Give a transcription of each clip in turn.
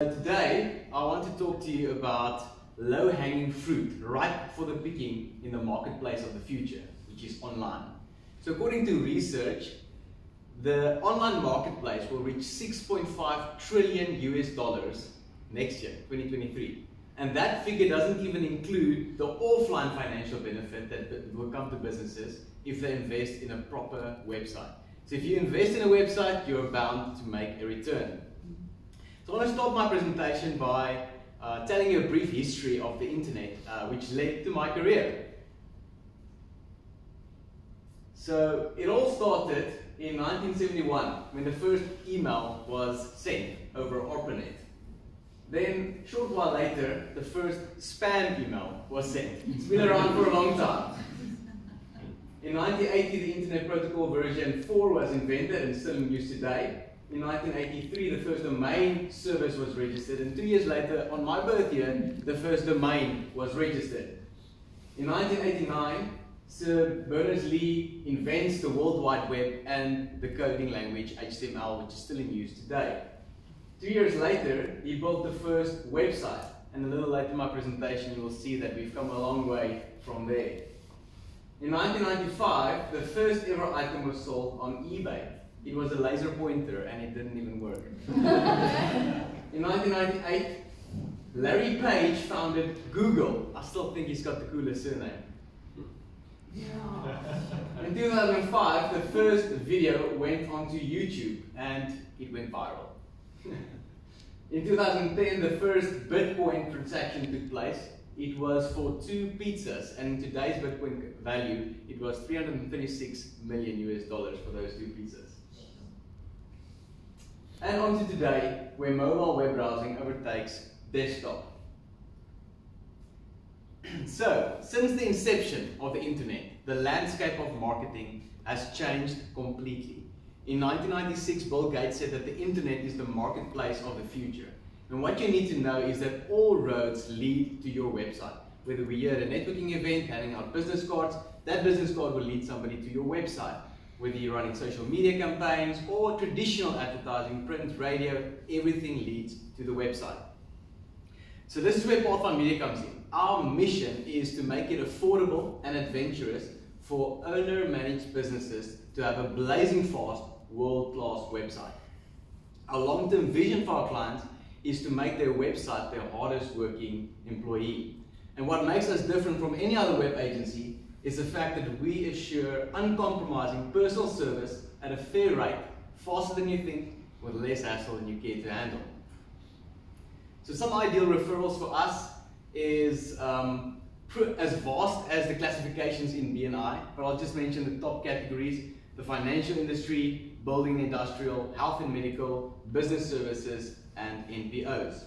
Today, I want to talk to you about low-hanging fruit, ripe for the picking in the marketplace of the future, which is online. So according to research, the online marketplace will reach 6.5 trillion US dollars next year, 2023. And that figure doesn't even include the offline financial benefit that will come to businesses if they invest in a proper website. So if you invest in a website, you're bound to make a return. So I want to start my presentation by uh, telling you a brief history of the internet, uh, which led to my career. So it all started in 1971 when the first email was sent over ARPANET. Then, a short while later, the first spam email was sent. It's been around for a long time. In 1980, the Internet Protocol version 4 was invented and still in use today in 1983, the first domain service was registered, and two years later, on my birth year, the first domain was registered. In 1989, Sir Berners-Lee invents the World Wide Web and the coding language HTML, which is still in use today. Two years later, he built the first website, and a little later in my presentation, you will see that we've come a long way from there. In 1995, the first ever item was sold on eBay. It was a laser pointer and it didn't even work. In 1998, Larry Page founded Google. I still think he's got the coolest surname. Yeah. In 2005, the first video went onto YouTube and it went viral. In 2010, the first Bitcoin transaction took place. It was for two pizzas, and in today's Bitcoin value, it was 336 million US dollars for those two pizzas. And on to today, where mobile web browsing overtakes desktop. so, since the inception of the internet, the landscape of marketing has changed completely. In 1996, Bill Gates said that the internet is the marketplace of the future. And what you need to know is that all roads lead to your website. Whether we're at a networking event, handing out business cards, that business card will lead somebody to your website whether you're running social media campaigns or traditional advertising, print, radio, everything leads to the website. So this is where Pathfind Media comes in. Our mission is to make it affordable and adventurous for owner-managed businesses to have a blazing fast, world-class website. Our long-term vision for our clients is to make their website their hardest working employee. And what makes us different from any other web agency is the fact that we assure uncompromising personal service at a fair rate, faster than you think, with less hassle than you care to handle. So some ideal referrals for us is um, as vast as the classifications in BNI, but I'll just mention the top categories, the financial industry, building industrial, health and medical, business services, and NPOs.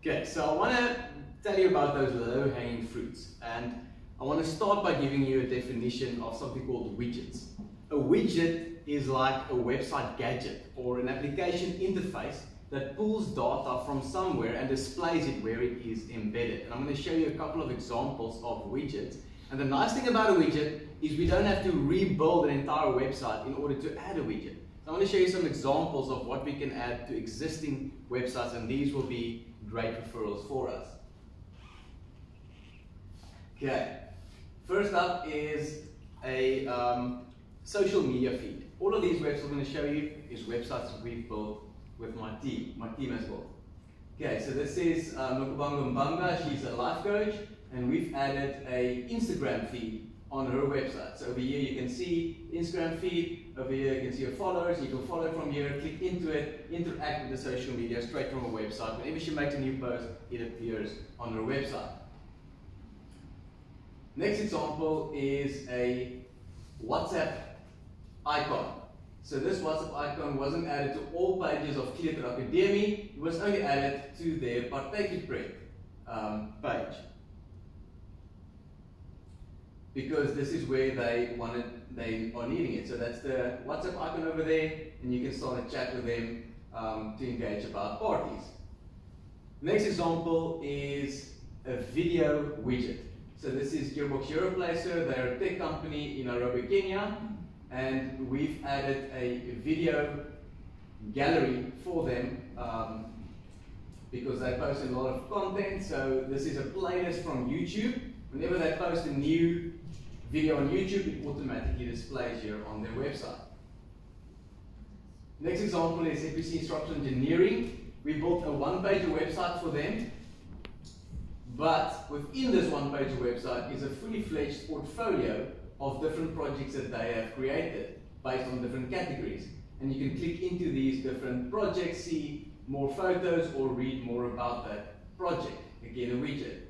Okay, so I want to tell you about those low-hanging fruits. And I want to start by giving you a definition of something called widgets. A widget is like a website gadget or an application interface that pulls data from somewhere and displays it where it is embedded. And I'm going to show you a couple of examples of widgets. And the nice thing about a widget is we don't have to rebuild an entire website in order to add a widget. So I'm going to show you some examples of what we can add to existing websites and these will be great referrals for us. Okay, first up is a um, social media feed. All of these websites I'm going to show you is websites we've built with my team, my team as well. Okay, so this is um, Nokubanga Mbanga, she's a life coach, and we've added a Instagram feed on her website. So over here you can see Instagram feed, over here you can see her followers, you can follow from here, click into it, interact with the social media straight from her website. Whenever she makes a new post, it appears on her website. Next example is a WhatsApp icon. So this WhatsApp icon wasn't added to all pages of Kleuter Akademie, it was only added to their Partijgepret um, page. Because this is where they wanted, they are needing it. So that's the WhatsApp icon over there, and you can start a chat with them um, to engage about parties. Next example is a video widget. So this is Gearbox Europlacer. They're a tech company in Nairobi, Kenya. And we've added a video gallery for them um, because they post a lot of content. So this is a playlist from YouTube. Whenever they post a new video on YouTube, it automatically displays here on their website. Next example is FBC Structural Engineering. We built a one-page website for them, but within this one-page website is a fully fledged portfolio of different projects that they have created based on different categories. And you can click into these different projects, see more photos, or read more about that project. Again, a widget.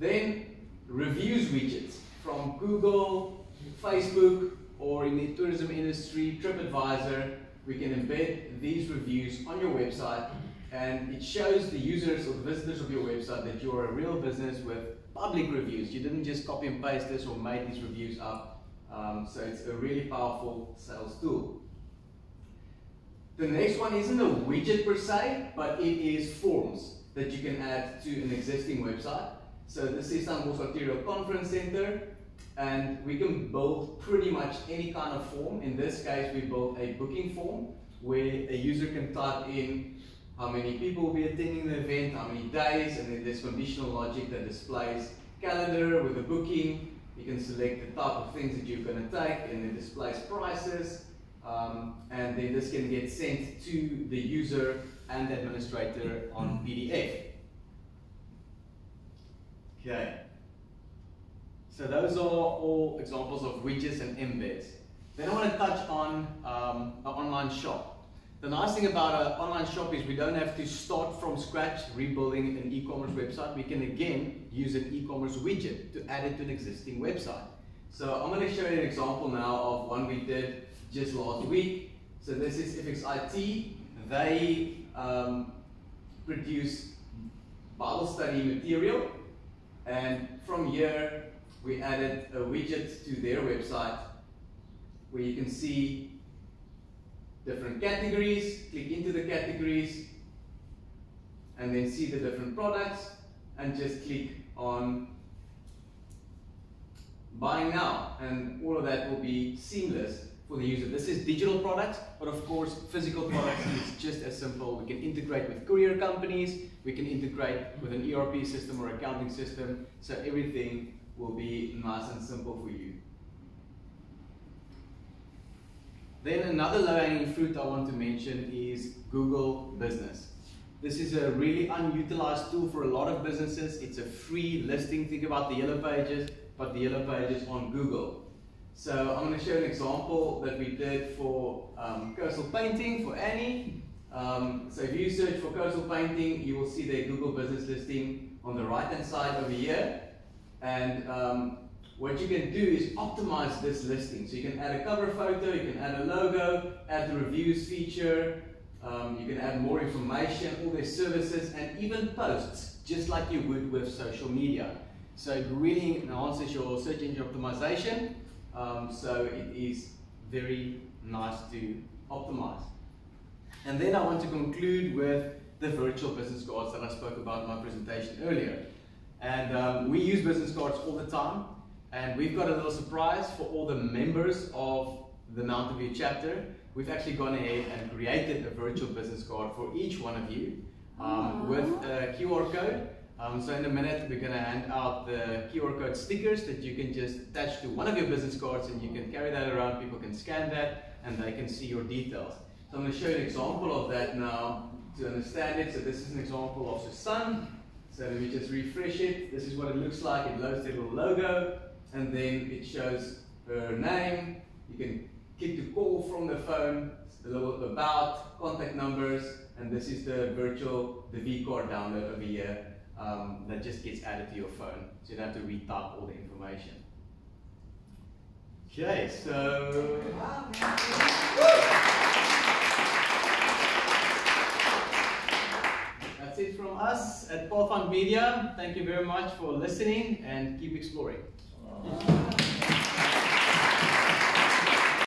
Then reviews widgets from Google, Facebook, or in the tourism industry, TripAdvisor, we can embed these reviews on your website and it shows the users or the visitors of your website that you're a real business with public reviews. You didn't just copy and paste this or made these reviews up. Um, so it's a really powerful sales tool. The next one isn't a widget per se, but it is forms that you can add to an existing website. So this is Stellenbosch Arterial Conference Center, and we can build pretty much any kind of form. In this case, we built a booking form where a user can type in how many people will be attending the event, how many days, and then there's conditional logic that displays calendar with a booking. You can select the type of things that you're going to take, and then displays prices. Um, and then this can get sent to the user and the administrator on PDF. Okay. So those are all examples of widgets and embeds. Then I want to touch on um, an online shop. The nice thing about an online shop is we don't have to start from scratch rebuilding an e-commerce website. We can again use an e-commerce widget to add it to an existing website. So I'm going to show you an example now of one we did just last week. So this is FXIT. They um, produce Bible study material and from here we added a widget to their website where you can see different categories, click into the categories, and then see the different products, and just click on buying now, and all of that will be seamless for the user. This is digital products, but of course, physical products is just as simple. We can integrate with courier companies, we can integrate with an ERP system or accounting system, so everything will be nice and simple for you. Then another low-hanging fruit I want to mention is Google Business. This is a really unutilized tool for a lot of businesses. It's a free listing. Think about the yellow pages, but the yellow pages on Google. So I'm going to show an example that we did for um, coastal painting for Annie. Um, so if you search for coastal painting, you will see the Google business listing on the right hand side over here. And um, what you can do is optimize this listing. So you can add a cover photo, you can add a logo, add the reviews feature, um, you can add more information, all their services, and even posts, just like you would with social media. So it really enhances your search engine optimization. Um, so it is very nice to optimize. And then I want to conclude with the virtual business cards that I spoke about in my presentation earlier. And um, we use business cards all the time. And we've got a little surprise for all the members of the Mountain View chapter. We've actually gone ahead and created a virtual business card for each one of you um, with a QR code. Um, so in a minute, we're going to hand out the QR code stickers that you can just attach to one of your business cards and you can carry that around. People can scan that and they can see your details. So I'm going to show you an example of that now to understand it. So this is an example of the sun. So let me just refresh it. This is what it looks like. It loads the little logo and then it shows her name. You can click to call from the phone, the little about, contact numbers, and this is the virtual, the V-card download over here um, that just gets added to your phone. So you don't have to retype all the information. Okay, so... That's it from us at Pathfind Media. Thank you very much for listening and keep exploring. 啊。